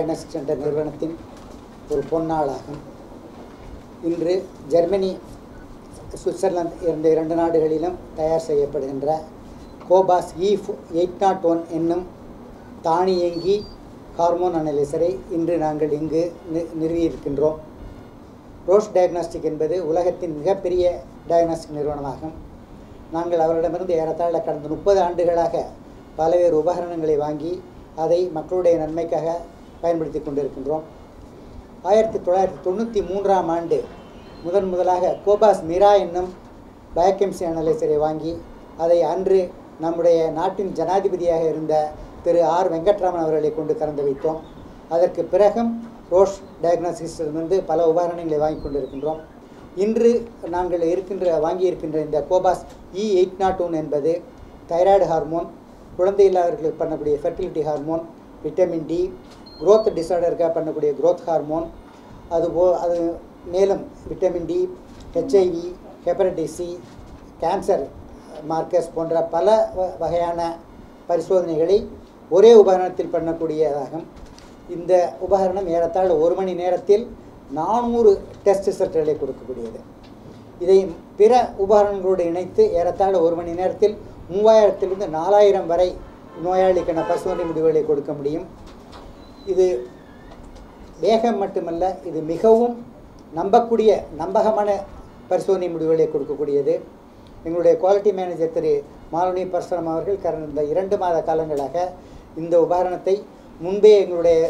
Hitech என்ற நிறுவனத்தின் ஒரு பொன்னாளாகும். இன்று ஜெர்மனி சுவிட்சர்லாந்து இந்த இரண்டு நாடுகளிலும் தயார் செய்யப்படுகின்ற Cobas E eight naught one என்னும் தானியங்கி ஹார்மோன் அனலைசரை இன்று நாங்கள் இங்கு நி நிறுவியிருக்கின்றோம். ரோஷ் டயக்னாஸ்டிக் என்பது உலகத்தின் மிகப்பெரிய டயக்னாஸ்டிக் நிறுவனமாகும். நாங்கள் அவரிடமிருந்து ஏறத்தாழ கடந்த முப்பது ஆண்டுகளாக பல்வேறு உபகரணங்களை வாங்கி அதை மக்களுடைய நன்மைக்காக பயன்படுத்தி கொண்டிருக்கின்றோம். ஆயிரத்தி தொள்ளாயிரத்தி தொண்ணூற்றி மூன்றாம் ஆண்டு முதன் முதலாக கோபாஸ் மிரா என்னும் பயோகெமிஸ்ட்ரி அனலைசரை வாங்கி அதை அன்று நம்முடைய நாட்டின் ஜனாதிபதியாக இருந்த திரு ஆர் வெங்கட்ராமன் அவர்களை கொண்டு திறந்து வைத்தோம். அதற்கு பிறகும் ரோஷ் டயக்னோசிஸிலிருந்து பல உபகரணங்களை வாங்கி கொண்டிருக்கின்றோம். இன்று நாங்கள் இருக்கின்ற வாங்கியிருக்கின்ற இந்த Cobas E eight naught one என்பது தைராய்டு ஹார்மோன் குழந்தை இல்லாதவர்களுக்கு பண்ணக்கூடிய fertility hormone vitamin D growth டிசார்டருக்காக பண்ணக்கூடிய குரோத் ஹார்மோன் அதுபோ அது மேலும் vitamin D HIV hepatitis C cancer markers போன்ற பல வ- வகையான பரிசோதனைகளை ஒரே உபகரணத்தில் பண்ணக்கூடியதாகும். இந்த உபகரணம் ஏறத்தாழ ஒரு மணி நேரத்தில் நானூறு டெஸ்ட் ரிசல்ட்டுகளை கொடுக்கக்கூடியது. இதை பிற உபகரணங்களோடு இணைத்து ஏறத்தாழ ஒரு மணி நேரத்தில் மூவாயிரத்திலிருந்து நாலாயிரம் வரை நோயாளிக்கான பரிசோதனை முடிவுகளை கொடுக்க முடியும். இது வேகம் மட்டுமல்ல இது மிகவும் நம்பக்கூடிய நம்பகமான பரிசோதனை முடிவுகளை கொடுக்கக்கூடியது. எங்களுடைய குவாலிட்டி மேனேஜர் திரு மாலுனி பரசுரம் அவர்கள் கடந்த இரண்டு மாத காலங்களாக இந்த உபகரணத்தை முன்பே எங்களுடைய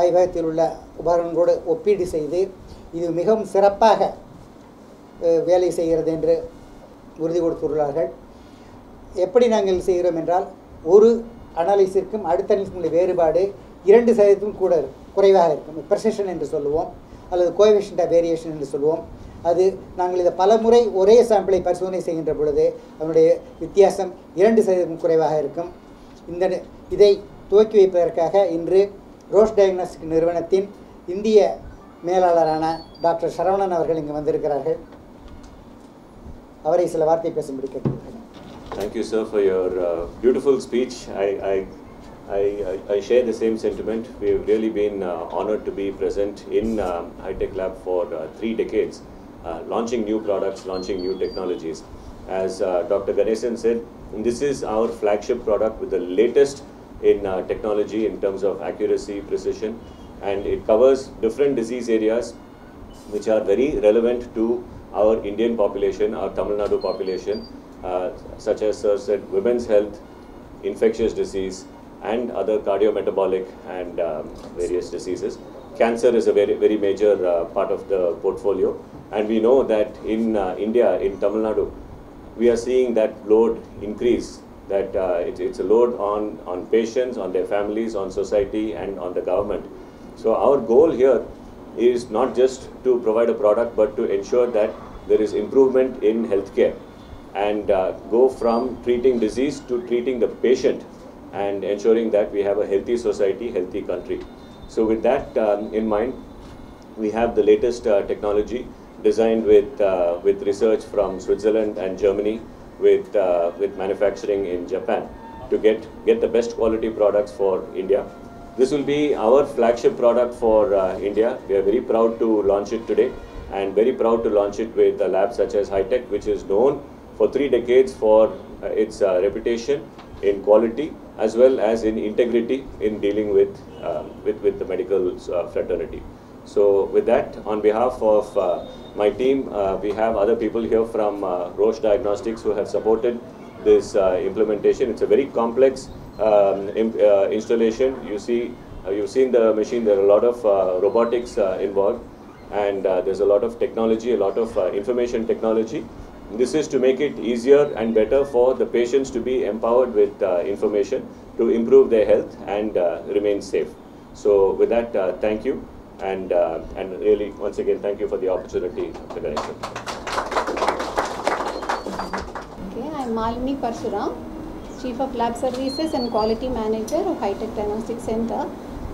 ஆய்வகத்தில் உள்ள உபகரணங்களோடு ஒப்பீடு செய்து இது மிகவும் சிறப்பாக வேலை செய்கிறது என்று உறுதி கொடுத்துள்ளார்கள். எப்படி நாங்கள் செய்கிறோம் என்றால் ஒரு அனாலிசிற்கும் அடுத்த அனாலிசிக்கும் வேறுபாடு இரண்டு சதவீதத்துக்கும் கூட இருக்கும், குறைவாக இருக்கும். ப்ரெசிஷன் என்று சொல்லுவோம். அல்லது கோஎஃபிஷியன்ட் ஆஃப் வேரியேஷன் என்று சொல்லுவோம். அது நாங்கள் இதை பல முறை ஒரே சாம்பிளை பரிசோதனை செய்கின்ற பொழுது அதனுடைய வித்தியாசம் இரண்டு சதவீதம் குறைவாக இருக்கும். இந்த இதை துவக்கி வைப்பதற்காக இன்று ரோஸ் டயக்னாஸ்டிக் நிறுவனத்தின் இந்திய மேலாளரான டாக்டர் சரவணன் அவர்கள் இங்கு வந்திருக்கிறார்கள். அவரை சில வார்த்தை பேசும்படி கேட்டுக்கொள்கிறேன். Thank you, sir, for your uh, beautiful speech. I, I, I, I- share the same sentiment. We've really been uh, honored to be present in um, High Tech Lab for uh, three decades, uh, launching new products, launching new technologies. As uh, Dr. Ganesan said, this is our flagship product with the latest in uh, technology in terms of accuracy, precision, and it covers different disease areas which are very relevant to our Indian population, our Tamil Nadu population, uh, such as Sir said, women's health, infectious disease, and other cardiometabolic and um, various diseases. Cancer is a very, very major uh, part of the portfolio, and we know that in uh, India, in Tamil Nadu, we are seeing that load increase. That uh, it, it's a load on, on patients, on their families, on society, and on the government. So our goal here is not just to provide a product, but to ensure that there is improvement in healthcare and uh, go from treating disease to treating the patient and ensuring that we have a healthy society, healthy country. So with that um, in mind, we have the latest uh, technology designed with, uh, with research from Switzerland and Germany, with, uh, with manufacturing in Japan to get, get the best quality products for India. This will be our flagship product for uh, India. We are very proud to launch it today and very proud to launch it with a lab such as Hitech, which is known for three decades for uh, its uh, reputation in quality as well as in integrity in dealing with, um, with, with the medical uh, fraternity. So with that, on behalf of uh, my team, uh, we have other people here from uh, Roche Diagnostics who have supported this uh, implementation. It's a very complex um, uh, installation. You see, uh, you've seen the machine. There are a lot of uh, robotics uh, involved, and uh, there's a lot of technology, a lot of uh, information technology. This is to make it easier and better for the patients to be empowered with uh, information to improve their health and uh, remain safe. So, with that, uh, thank you, and uh, and really once again thank you for the opportunity, Dr. Okay, I am Malini Parsuram, Chief of Lab Services and Quality Manager of High Tech Diagnostic Center.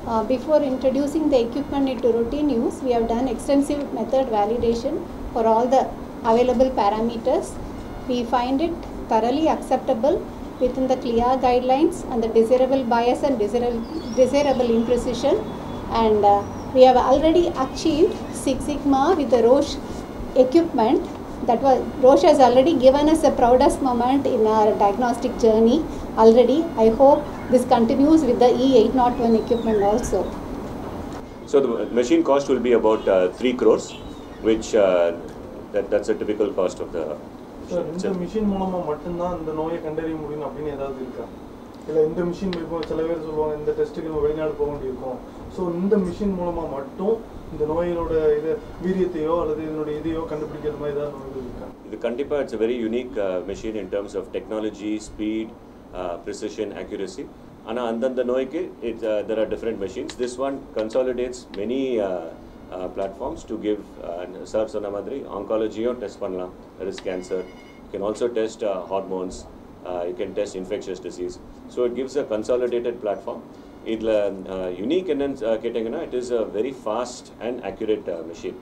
Uh, before introducing the equipment into routine use, we have done extensive method validation for all the available parameters. We find it thoroughly acceptable within the clear guidelines and the desirable bias and desirable, desirable imprecision. And uh, we have already achieved Six Sigma with the Roche equipment. That was Roche has already given us the proudest moment in our diagnostic journey already. I hope this continues with the E801 equipment also. So the machine cost will be about uh, 3 crores, which uh, that, that's a typical cost of the sir இந்த. Machine மூலமா மட்டும்தான் இந்த நோயை கண்டறிய முடியும் அப்படின்னு ஏதாவது இருக்கா இல்லை இந்த மிஷின் இப்போ சில பேர் சொல்லுவாங்க இந்த டெஸ்ட்டுக்கு நம்ம வெளிநாடு போக வேண்டியிருக்கும் ஸோ இந்த மிஷின் மூலமா மட்டும் இந்த நோயினோட இது வீரியத்தையோ அல்லது இதனுடைய இதையோ கண்டுபிடிக்கிற மாதிரி ஏதாவது நோய்கள் இருக்கா இது கண்டிப்பாக it's uh, machine in terms of technology, speed, uh, precision, accuracy. ஆனால் அந்தந்த நோய்க்கு are different machines. This one consolidates many uh, uh, platforms to give sir சொன்ன மாதிரி ஆங்காலஜியும் டெஸ்ட் பண்ணலாம். You can also test uh, hormones. Uh, you can test infectious disease. So it gives a consolidated platform. இதில் unique என்னன்னு uh, கேட்டிங்கன்னா it is a very fast and accurate uh, machine.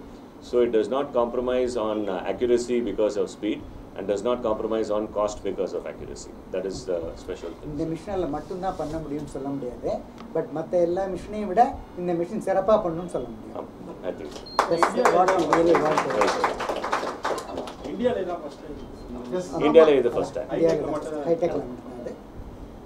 So it does not compromise on uh, accuracy because of speed and does not compromise on cost because of accuracy. That is the special இந்த. மிஷினில் மட்டும்தான் பண்ண முடியும்னு சொல்ல முடியாது but மற்ற எல்லா மிஷினையும் விட இந்த மிஷின் சிறப்பாக பண்ணணும்னு சொல்ல முடியும் What really want to- இந்தியாவிலே ஃபர்ஸ்ட் இந்தியாவிலே இது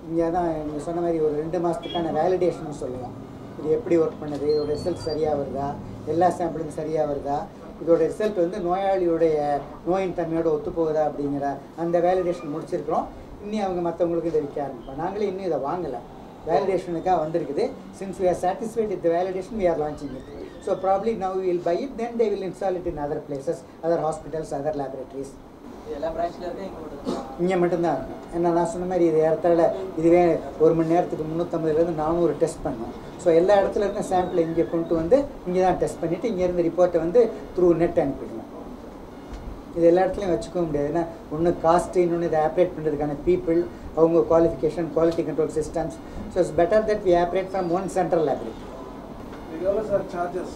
இங்கே தான் நீங்கள் சொன்ன மாதிரி ஒரு ரெண்டு மாதத்துக்கான வேலிடேஷன் சொல்லுவோம். இது எப்படி ஒர்க் பண்ணுது? இதோட ரிசல்ட் சரியாக வருதா? எல்லா சாம்பிளும் சரியாக வருதா? இதோட ரிசல்ட் வந்து நோயாளியுடைய நோயின் தன்மையோட ஒத்து போகுதா அப்படிங்கிற அந்த வேலிடேஷன் முடிச்சிருக்கிறோம். இன்னி அவங்க மற்றவங்களுக்கு இதை விற்க ஆரம்பிப்போம். நாங்களே இன்னும் இதை வாங்கலை. வேலிடேஷனுக்காக வந்திருக்குது. Since are satisfied with the validation we are launching it. So probably now we will buy it. Then they will install it in other places other hospitals other laboratories. இங்க மட்டும் தான் இங்கே மட்டும்தான். இருக்கும் ஏன்னா நான் சொன்ன மாதிரி இது இடத்துல இதுவே ஒரு மணி நேரத்துக்கு முந்நூற்றம்பதுலேருந்து நானூறு டெஸ்ட் பண்ணோம். ஸோ எல்லா இடத்துல இருந்த சாம்பிளை இங்கே கொண்டு வந்து இங்கே தான் டெஸ்ட் பண்ணிவிட்டு இங்கேருந்து ரிப்போர்ட்டை வந்து த்ரூ நெட் அனுப்பிடுவோம். இது எல்லா இடத்துலையும் வச்சுக்க முடியாது. ஏன்னா ஒன்று காஸ்ட்டு இன்னொன்று இதை ஆப்ரேட் பண்ணுறதுக்கான பீப்புள் அவங்க qualification quality control systems so it's better that we operate from one central laboratory எவ்வளோ சார் சார்ஜஸ்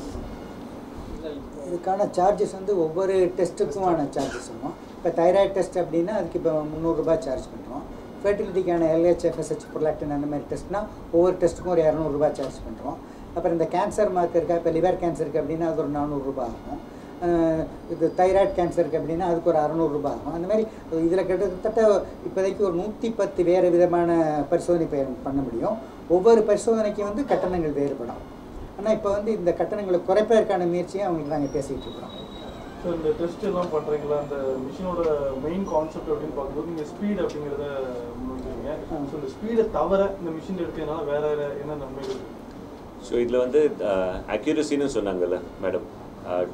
இதுக்கான சார்ஜஸ் வந்து ஒவ்வொரு டெஸ்ட்டுக்குமான சார்ஜஸ் வரும் இப்போ தைராய்டு டெஸ்ட் அப்படின்னா அதுக்கு இப்போ முந்நூறுரூபா சார்ஜ் பண்ணுறோம் ஃபெர்டிலிட்டிக்கான எல்ஹெச்எஃப்எஸ்ஹெச் ப்ரொலாக்டின் அந்த மாதிரி டெஸ்ட்னா ஒவ்வொரு டெஸ்ட்டுக்கும் ஒரு இரநூறுபா சார்ஜ் பண்ணுறோம் அப்புறம் இந்த கேன்சர் மார்க் இருக்கா இப்போ லிவர் கேன்சருக்கு அப்படின்னா அது ஒரு நானூறுரூபா ஆகும். இது தைராய்டு கேன்சருக்கு அப்படின்னா அதுக்கு ஒரு அறநூறுரூபா ஆகும். அந்த மாதிரி இதில் கிட்டத்தட்ட இப்போதைக்கு ஒரு நூற்றி பத்து வேறு விதமான பரிசோதனை பண்ண முடியும். ஒவ்வொரு பரிசோதனைக்கும் வந்து கட்டணங்கள் வேறுபடும். ஆனால் இப்போ வந்து இந்த கட்டணங்களை குறைப்பதற்கான முயற்சியை அவங்களுக்கு நாங்கள் பேசிகிட்டு இருக்கிறோம். ஸோ இந்த டெஸ்ட் எல்லாம் பண்ணுறீங்களா அந்த மிஷினோட மெயின் கான்செப்ட் அப்படின்னு பார்க்கும்போது நீங்கள் ஸ்பீட் அப்படிங்கிறத முன்வைக்கிறீங்க. ஸோ இந்த ஸ்பீடை தவிர இந்த மிஷின் எடுக்கிறதுனால வேற என்ன நன்மைகள் இருக்கு? ஸோ இதில் வந்து அக்யூரசின்னு சொன்னாங்கல்ல madam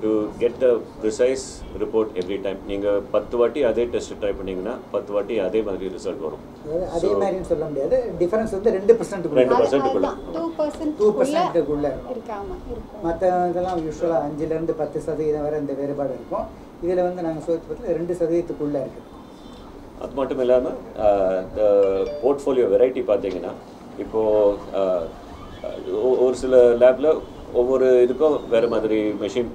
to get the precise report every time நீங்கள் பத்து வாட்டி அதே டெஸ்ட் ட்ரை பண்ணீங்கன்னா பத்து வாட்டி அதே மாதிரி ரிசல்ட் வரும். அதே மாதிரின்னு சொல்ல முடியாது. டிஃபரன்ஸ் வந்து ரெண்டு பர்சன்ட் ரெண்டு percent குள்ள. டூ பர்சன்ட் டூ பர்சன்ட்டுக்குள்ளே மற்ற இதெல்லாம் யூஸ்வலாக அஞ்சுலேருந்து பத்து சதவீதம் வரை இந்த வேறுபாடு இருக்கும். இதில் வந்து நாங்கள் சோதிப்பத்தில் ரெண்டு சதவீதத்துக்குள்ளே இருக்குது அது மட்டும் இல்லாமல் போர்ட்ஃபோலியோ வெரைட்டி பார்த்தீங்கன்னா இப்போது ஒரு சில லேபில் ஒவ்வொரு இதுக்கும் வேறு மாதிரி மெஷின்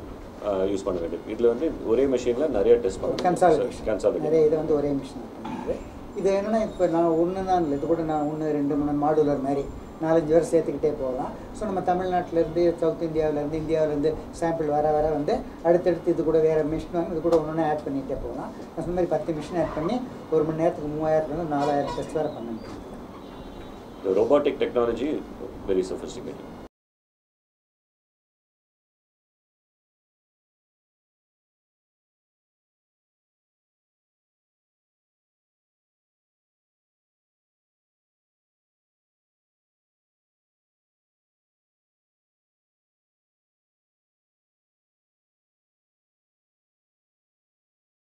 யூஸ் பண்ண வேண்டியது. இதில் வந்து ஒரே மெஷினில் நிறைய டெஸ்ட் பண்ண கன்சாலிடேஷன் நிறைய இதை வந்து ஒரே மிஷின் பண்ணுறது இது என்னென்னா இப்போ நான் ஒன்று தான் இல்லை. இது கூட நான் ஒன்று ரெண்டு மூணு மாடுலர் மாதிரி நாலஞ்சு பேர் சேர்த்துக்கிட்டே போகலாம். ஸோ நம்ம தமிழ்நாட்டிலேருந்து சவுத் இந்தியாவிலேருந்து இந்தியாவிலேருந்து சாம்பிள் வர வர வந்து அடுத்தடுத்து இது கூட வேறு மிஷின் வாங்கி இது கூட ஒன்று ஆட் பண்ணிகிட்டே போகலாம். சொன்ன மாதிரி பத்து மிஷின் ஆட் பண்ணி ஒரு மணி நேரத்துக்கு மூவாயிரத்துலேருந்து நாலாயிரம் டெஸ்ட் வரை பண்ண முடியும் robotic technology very sophisticated.